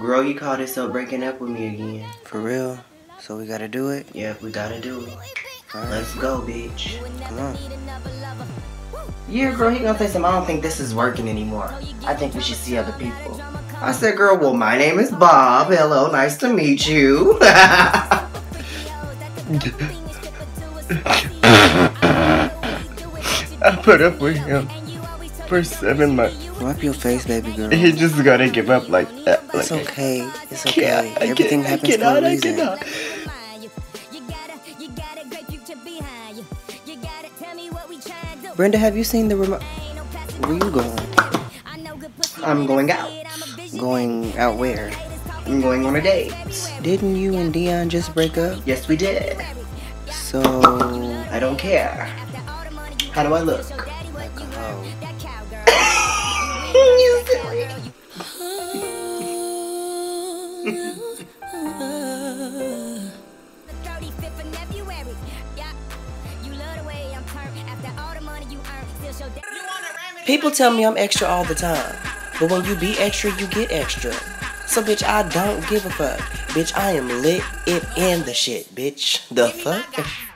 Girl, you called yourself breaking up with me again. For real? So we gotta do it? Yep, we gotta do it. Alright, Let's go, bitch. come on. Yeah, girl, he gonna say something. I don't think this is working anymore. I think we should see other people. I said, girl, well, my name is Bob. Hello, nice to meet you. I put up with him for seven months. Wipe your face, baby girl. He just gotta give up like uh, that. It's okay. It's okay. can't- I Everything can't- I happens for cannot, a I reason. cannot. Brenda, have you seen the remote? Where you going? I'm going out. Going out where? I'm going on a date. Didn't you and Dion just break up? Yes, we did. So, I don't care. How do I look? like People tell me I'm extra all the time. But when you be extra, you get extra. So, bitch, I don't give a fuck. Bitch, I am lit, it, and the shit, bitch. The fuck?